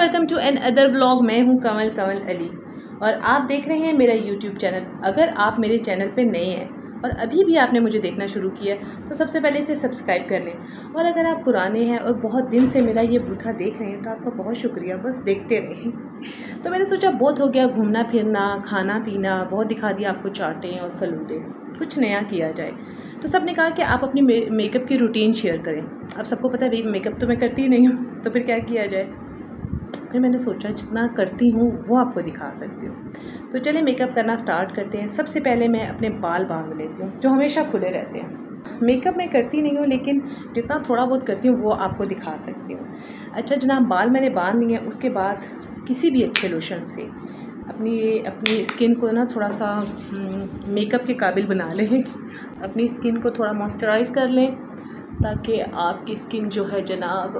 Welcome to another blog मैं हूँ कमल कमल अली और आप देख रहे हैं मेरा यूट्यूब चैनल अगर आप मेरे चैनल पे नए हैं और अभी भी आपने मुझे देखना शुरू किया तो सबसे पहले इसे सब्सक्राइब कर लें। और अगर आप पुराने हैं और बहुत दिन से मेरा ये बूथा देख रहे हैं तो आपका बहुत शुक्रिया, बस देखते रहें। तो मैंने सोचा बहुत हो गया, घूमना, फिरना, खाना, पीना, बहुत दिखा दिया आपको चाटें और फलूदे, कुछ नया किया जाए। तो सबने कहा कि आप अपनी मेकअप की रूटीन शेयर करें। अब सबको पता है, भाई मेकअप तो मैं करती ही नहीं हूँ तो फिर क्या किया जाए? फिर मैंने सोचा जितना करती हूँ, वो आपको दिखा सकती हूँ। तो चले मेकअप करना स्टार्ट करते हैं। सबसे पहले मैं अपने बाल बाँध लेती हूँ, जो हमेशा खुले रहते हैं। मेकअप मैं करती नहीं हूँ, लेकिन जितना थोड़ा बहुत करती हूँ, वो आपको दिखा सकती हूँ। अच्छा जनाब, बाल मैंने बाँध लिए हैं, उसके बाद किसी भी अच्छे लोशन से अपनी अपनी स्किन को ना थोड़ा सा मेकअप के काबिल बना लें। अपनी स्किन को थोड़ा मॉइस्चराइज़ कर लें, ताकि आपकी स्किन जो है जनाब,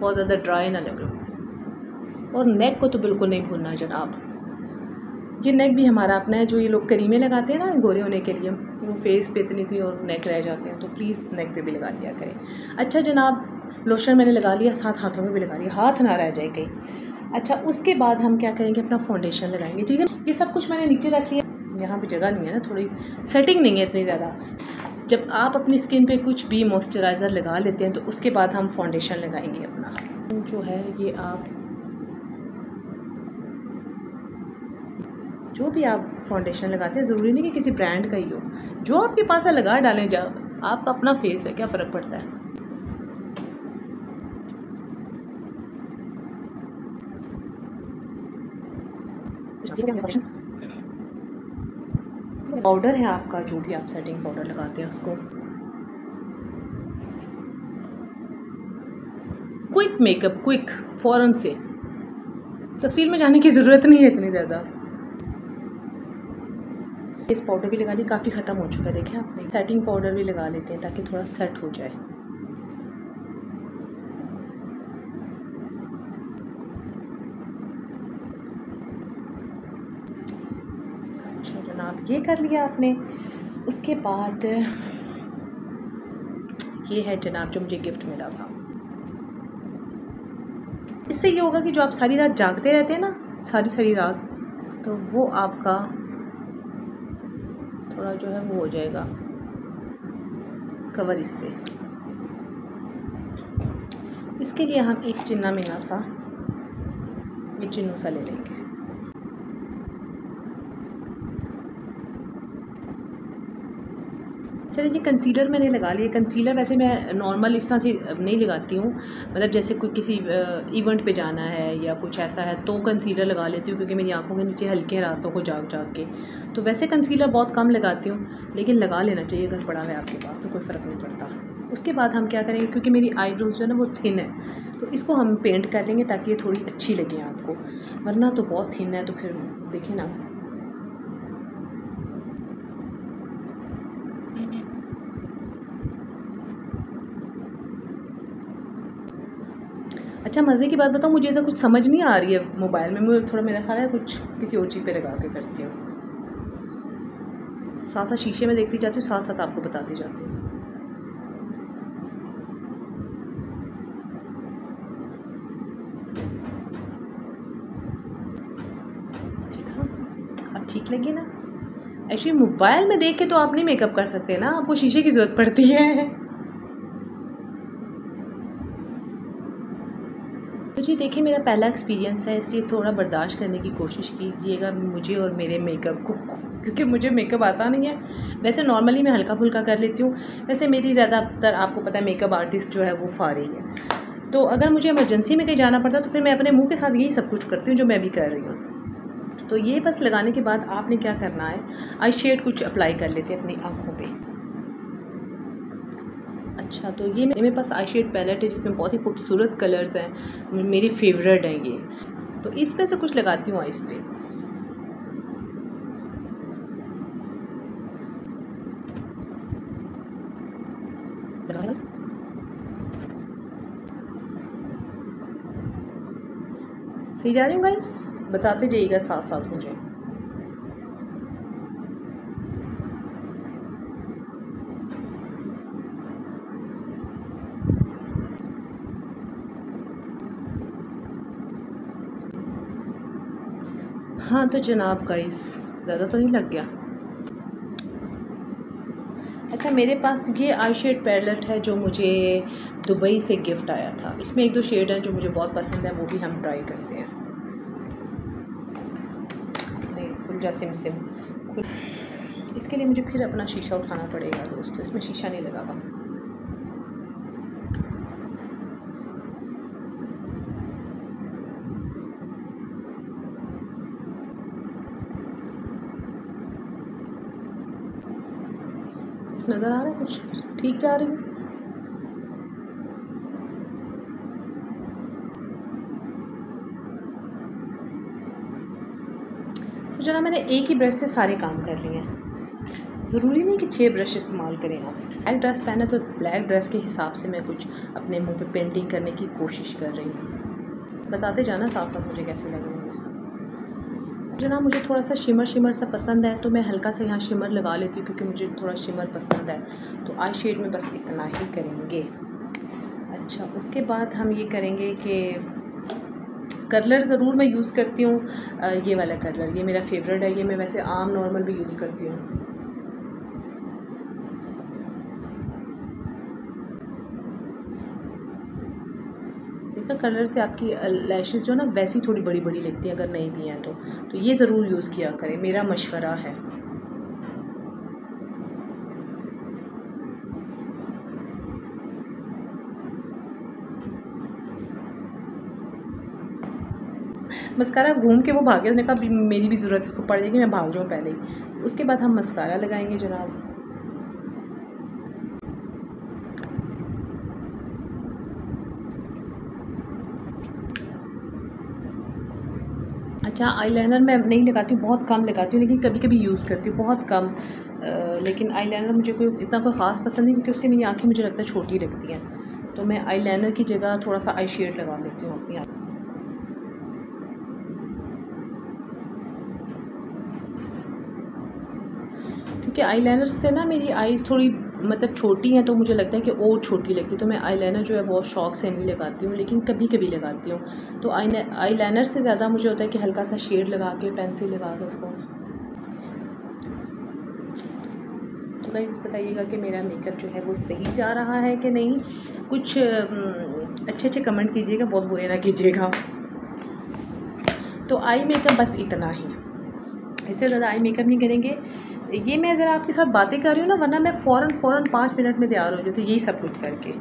बहुत ज़्यादा ड्राई ना लगे। और नेक को तो बिल्कुल नहीं भूलना जनाब। ये नेक भी हमारा अपना है, जो ये लोग करीमे लगाते हैं ना, गोरे होने के लिए, वो फेस पे इतनी इतनी और नेक रह जाते हैं तो प्लीज़ नेक पे भी लगा दिया करें। अच्छा जनाब लोशन मैंने लगा लिया, साथ हाथों में भी लगा लिया, हाथ ना रह जाए कहीं। अच्छा उसके बाद हम क्या करेंगे, अपना फाउंडेशन लगाएँगे। चीज़ें ये सब कुछ मैंने नीचे रख लिया। यहाँ पर जगह नहीं है ना, थोड़ी सेटिंग नहीं है इतनी ज़्यादा। जब आप अपनी स्किन पे कुछ भी मॉइस्चराइज़र लगा लेते हैं तो उसके बाद हम फाउंडेशन लगाएँगे अपना। जो है, ये आप जो भी आप फाउंडेशन लगाते हैं ज़रूरी नहीं कि किसी ब्रांड का ही हो। जो आपके पास है लगा डालें जाओ आपका अपना फेस है क्या फ़र्क पड़ता है? पाउडर है आपका जो भी आप सेटिंग पाउडर लगाते हैं उसको। क्विक मेकअप क्विक फ़ौरन से। तफसील में जाने की ज़रूरत नहीं है इतनी ज़्यादा। इस पाउडर भी लगा ली काफ़ी ख़त्म हो चुका है, देखें आपने। सेटिंग पाउडर भी लगा लेते हैं ताकि थोड़ा सेट हो जाए। अच्छा जनाब, ये कर लिया आपने। उसके बाद ये है जनाब जो मुझे गिफ्ट मिला था। इससे ये होगा कि जो आप सारी रात जागते रहते हैं ना सारी सारी रात तो वो आपका थोड़ा जो है वो हो जाएगा। कवर इससे। इसके लिए हम एक चिन्ना मिना सा ले लेंगे। चलिए जी कंसीलर मैंने लगा लिया कंसीलर वैसे मैं नॉर्मल इस तरह से नहीं लगाती हूँ। मतलब जैसे कोई किसी इवेंट पे जाना है या कुछ ऐसा है तो कंसीलर लगा लेती हूँ क्योंकि मेरी आँखों के नीचे हल्के रातों को जाग जाग के। तो वैसे कंसीलर बहुत कम लगाती हूँ, लेकिन लगा लेना चाहिए अगर पड़ा है आपके पास तो कोई फ़र्क नहीं पड़ता। उसके बाद हम क्या करेंगे, क्योंकि मेरी आईब्रोज जो है ना वो थिन है तो इसको हम पेंट कर लेंगे ताकि ये थोड़ी अच्छी लगे आपको। वरना तो बहुत थिन है तो फिर देखिए ना। अच्छा मज़े की बात बताऊँ, मुझे ऐसा कुछ समझ नहीं आ रही है मोबाइल में। मुझे थोड़ा मेरा ख्याल है, कुछ किसी और चीज़ पे लगा के करती हूँ। साथ साथ शीशे में देखती जाती हूँ साथ साथ आपको बताती जाती हूँ। ठीक लगी ना? एक्चुअली मोबाइल में देख के तो आप नहीं मेकअप कर सकते ना, आपको शीशे की ज़रूरत पड़ती है। तो जी, देखिए, मेरा पहला एक्सपीरियंस है, इसलिए थोड़ा बर्दाश्त करने की कोशिश कीजिएगा मुझे और मेरे मेकअप को क्योंकि मुझे मेकअप आता नहीं है। वैसे नॉर्मली मैं हल्का फुल्का कर लेती हूँ। वैसे मेरी ज़्यादातर, आपको पता है मेकअप आर्टिस्ट जो है, वो फारी है। तो अगर मुझे इमरजेंसी में कहीं जाना पड़ता तो फिर मैं अपने मुँह के साथ यही सब कुछ करती हूँ, जो मैं भी कर रही हूँ। तो ये बस लगाने के बाद आपने क्या करना है आई शेड कुछ अप्लाई कर लेते हैं अपनी आँखों पर अच्छा तो ये मेरे पास आई शेड पैलेट है जिसमें बहुत ही खूबसूरत कलर्स हैं। मेरी फेवरेट हैं ये। तो इस पे से कुछ लगाती हूँ आइस पे सही जा रही हूँ गाइस बताते जाइएगा साथ साथ मुझे। हाँ तो जनाब गाइस ज़्यादा तो नहीं लग गया। अच्छा मेरे पास ये आई शेड पैलेट है जो मुझे दुबई से गिफ्ट आया था। इसमें एक दो शेड हैं जो मुझे बहुत पसंद है, वो भी हम ट्राई करते हैं। खुल जा सिम सिम। खुल इसके लिए मुझे फिर अपना शीशा उठाना पड़ेगा, दोस्तों। इसमें शीशा नहीं लगा हुआ। नज़र आ रहा है? कुछ ठीक जा रही है। तो जना मैंने एक ही ब्रश से सारे काम कर लिए हैं। ज़रूरी नहीं कि छः ब्रश इस्तेमाल करें आप। ब्लैक ड्रेस पहने तो ब्लैक ड्रेस के हिसाब से मैं कुछ अपने मुँह पे पेंटिंग करने की कोशिश कर रही हूँ। बताते जाना साथ साथ मुझे कैसे लग रही है जो ना मुझे थोड़ा सा शिमर शिमर सा पसंद है तो मैं हल्का सा यहाँ शिमर लगा लेती हूँ, क्योंकि मुझे थोड़ा शिमर पसंद है। तो आई शेड में बस इतना ही करेंगे। अच्छा उसके बाद हम ये करेंगे कि कलर ज़रूर मैं यूज़ करती हूँ ये वाला कलर, ये मेरा फेवरेट है, ये मैं वैसे आम नॉर्मल भी यूज़ करती हूँ। देखा कलर से आपकी लैशेस जो ना, वैसी थोड़ी बड़ी बड़ी लगती हैं, अगर नहीं भी हैं तो। तो ये ज़रूर यूज़ किया करें, मेरा मशवरा है। मस्कारा घूम के वो भागे उसने कहा, मेरी भी ज़रूरत इसको पड़ जाएगी मैं भाग जाऊँ पहले ही। उसके बाद हम मस्कारा लगाएँगे जनाब। अच्छा आईलाइनर मैं नहीं लगाती हूँ बहुत कम लगाती हूँ लेकिन कभी कभी यूज़ करती हूँ बहुत कम। आ, लेकिन आईलाइनर मुझे कोई इतना कोई ख़ास पसंद नहीं क्योंकि उससे मेरी आँखें मुझे लगता है छोटी लगती हैं। तो मैं आईलाइनर की जगह थोड़ा सा आई शेड लगा लेती हूँ अपनी आँख। क्योंकि आईलाइनर से ना मेरी आईज़ थोड़ी मतलब छोटी हैं तो मुझे लगता है कि और छोटी लगती तो मैं आईलाइनर जो है बहुत शौक से नहीं लगाती हूँ, लेकिन कभी कभी लगाती हूँ। तो आई आईलाइनर से ज़्यादा मुझे होता है कि हल्का सा शेड लगा के पेंसिल लगा के उसको तो बताइएगा कि मेरा मेकअप जो है वो सही जा रहा है कि नहीं? कुछ अच्छे अच्छे कमेंट कीजिएगा, बहुत बुरे ना कीजिएगा। तो आई मेकअप बस इतना ही। इससे ज़्यादा आई मेकअप नहीं करेंगे। ये मैं ज़रा आपके साथ बातें कर रही हूँ ना, वरना मैं फ़ौरन फ़ौर पाँच मिनट में तैयार हो जाती तो यही सब कुछ करके।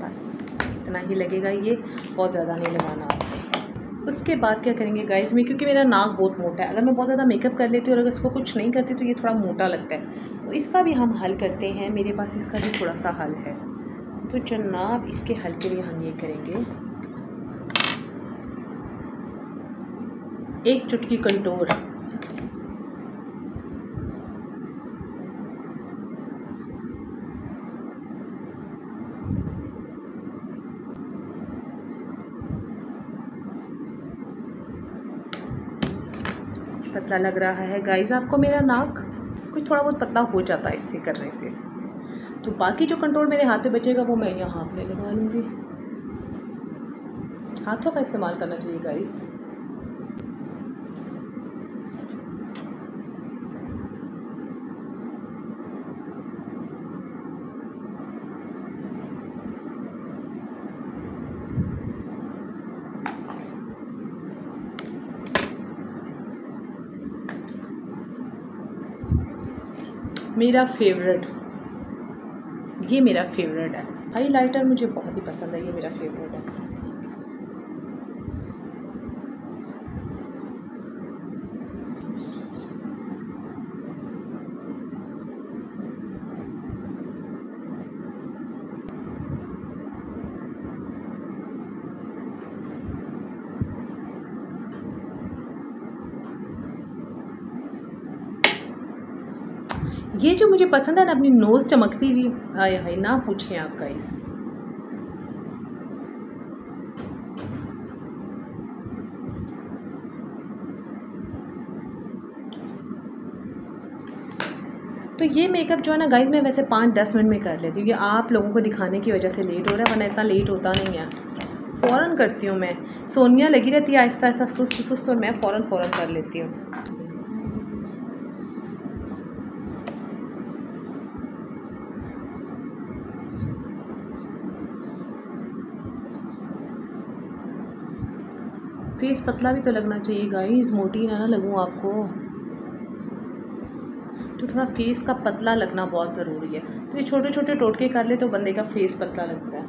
बस, इतना ही लगेगा ये, बहुत ज़्यादा नहीं लगाना। उसके बाद क्या करेंगे गाइज़ में क्योंकि मेरा नाक बहुत मोटा है। अगर मैं बहुत ज़्यादा मेकअप कर लेती हूँ और अगर इसको कुछ नहीं करती तो ये थोड़ा मोटा लगता है। तो इसका भी हम हल करते हैं। मेरे पास इसका भी थोड़ा सा हल है। तो जनाब, इसके हल के लिए हम ये करेंगे। एक चुटकी कंटोर पतला लग रहा है। गाइस आपको मेरा नाक कुछ थोड़ा बहुत पतला हो जाता है इससे करने से। तो बाकी जो कंट्रोल मेरे हाथ पे बचेगा, वो मैं यहाँ अपने लगा लूँगी। हाथों का इस्तेमाल करना चाहिए गाइस मेरा फेवरेट ये मेरा फेवरेट है। हाई लाइटर मुझे बहुत ही पसंद है, ये मेरा फेवरेट है। ये जो मुझे पसंद है ना, अपनी नोज़ चमकती हुई आए हाय, ना पूछें आप गाइस तो ये मेकअप जो है ना गाइस मैं वैसे पाँच दस मिनट में कर लेती हूँ। ये आप लोगों को दिखाने की वजह से लेट हो रहा है, वरना इतना लेट होता नहीं है। फ़ौरन करती हूँ मैं। सोनिया लगी रहती है आहिस्ता आहिस्ता सुस्त सुस्त और मैं फ़ौरन फ़ौरन कर लेती हूँ। फेस पतला भी तो लगना चाहिए गाइस मोटी ना ना लगूँ आपको. तो थोड़ा फेस का पतला लगना बहुत ज़रूरी है. तो ये छोटे छोटे टोटके कर ले तो बंदे का फेस पतला लगता है.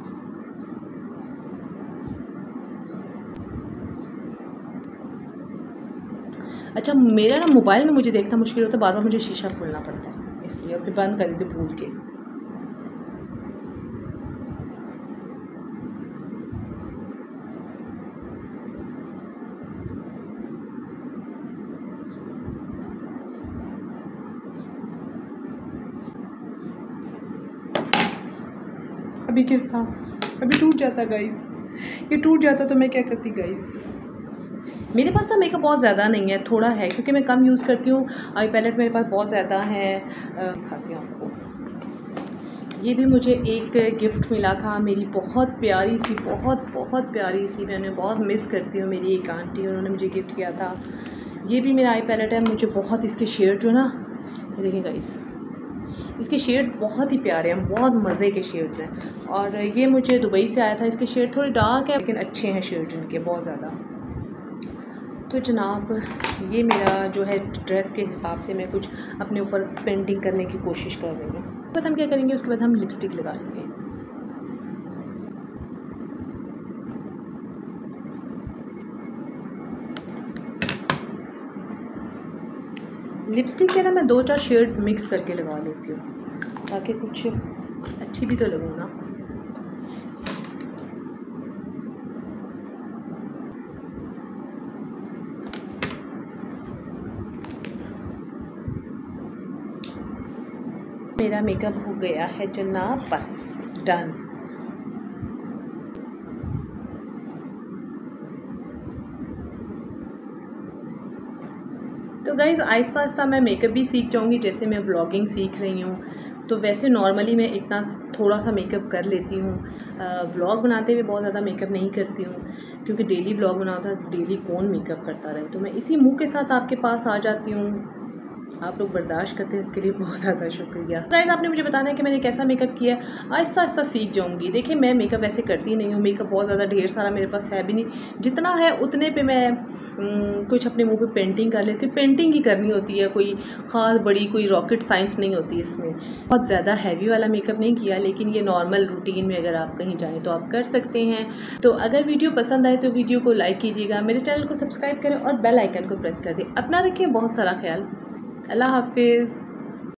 अच्छा मेरा ना मोबाइल में मुझे देखना मुश्किल होता है बार बार मुझे शीशा खोलना पड़ता है, इसलिए और फिर बंद कर देती भूल के. अभी किस था? अभी टूट जाता गाइस ये टूट जाता तो मैं क्या करती गाइस मेरे पास ना मेकअप बहुत ज़्यादा नहीं है, थोड़ा है, क्योंकि मैं कम यूज़ करती हूँ। आई पैलेट मेरे पास बहुत ज़्यादा है। खाती हूँ आपको। ये भी मुझे एक गिफ्ट मिला था, मेरी बहुत प्यारी सी, बहुत बहुत प्यारी सी। मैं उन्हें बहुत मिस करती हूँ, मेरी एक आंटी, उन्होंने मुझे गिफ्ट किया था। ये भी मेरा आई पैलेट है, मुझे बहुत इसके शेड जो ना देखें गाइस इसके शेड्स बहुत ही प्यारे हैं, बहुत मज़े के शेड्स हैं। और ये मुझे दुबई से आया था, इसके शेड थोड़े डार्क है, लेकिन अच्छे हैं शेड इनके, बहुत ज़्यादा। तो जनाब, ये मेरा जो है ड्रेस के हिसाब से मैं कुछ अपने ऊपर पेंटिंग करने की कोशिश कर रही हूँ। बाद हम क्या करेंगे, उसके बाद हम लिपस्टिक लगा लेंगे। लिपस्टिक के ना मैं दो चार शेड मिक्स करके लगा लेती हूँ। ताकि कुछ अच्छी भी तो लगूँ ना। मेरा मेकअप हो गया है जनाब। बस डन तो गाइज़ आहिस्ता आहिस्ता मैं मेकअप भी सीख जाऊँगी, जैसे मैं व्लॉगिंग सीख रही हूँ। तो वैसे नॉर्मली मैं इतना थोड़ा सा मेकअप कर लेती हूँ। व्लॉग बनाते हुए बहुत ज़्यादा मेकअप नहीं करती हूँ, क्योंकि डेली व्लॉग बनाता है डेली कौन मेकअप करता रहे? तो मैं इसी मुँह के साथ आपके पास आ जाती हूँ। आप लोग बर्दाश्त करते हैं, इसके लिए बहुत ज़्यादा शुक्रिया। गाइस आपने मुझे बताना है कि मैंने कैसा मेकअप किया आहिस्ता आहिस्ता सीख जाऊँगी। देखिए, मैं मेकअप वैसे करती नहीं हूँ। मेकअप बहुत ज़्यादा ढेर सारा मेरे पास है भी नहीं। जितना है, उतने पे मैं कुछ अपने मुँह पे पेंटिंग कर लेती हूँ। पेंटिंग ही करनी होती है। कोई ख़ास बड़ी, कोई रॉकेट साइंस नहीं होती इसमें। बहुत ज़्यादा हैवी वाला मेकअप नहीं किया, लेकिन ये नॉर्मल रूटीन में अगर आप कहीं जाएँ तो आप कर सकते हैं। तो अगर वीडियो पसंद आए तो वीडियो को लाइक कीजिएगा। मेरे चैनल को सब्सक्राइब करें और बेल आइकन को प्रेस कर दें। अपना रखें बहुत सारा ख्याल। अल्लाह हाफिज़।